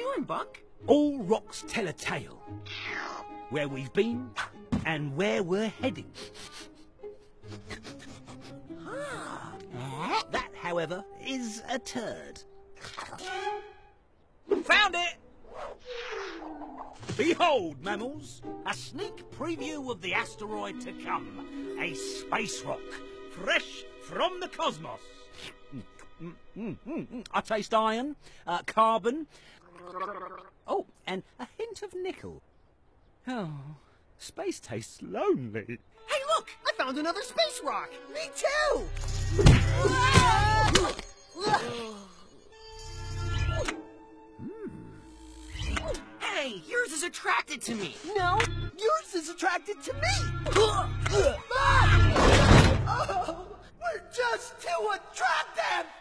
doing, Buck? All rocks tell a tale. Where we've been and where we're heading. That, however, is a turd. Found it! Behold, mammals, a sneak preview of the asteroid to come. A space rock, fresh from the cosmos. Mm, mm, mm, mm. I taste iron, uh, carbon, oh, and a hint of nickel. Oh, space tastes lonely. Hey, look! I found another space rock! Me too! Hey, yours is attracted to me! No, yours is attracted to me! Just too attractive!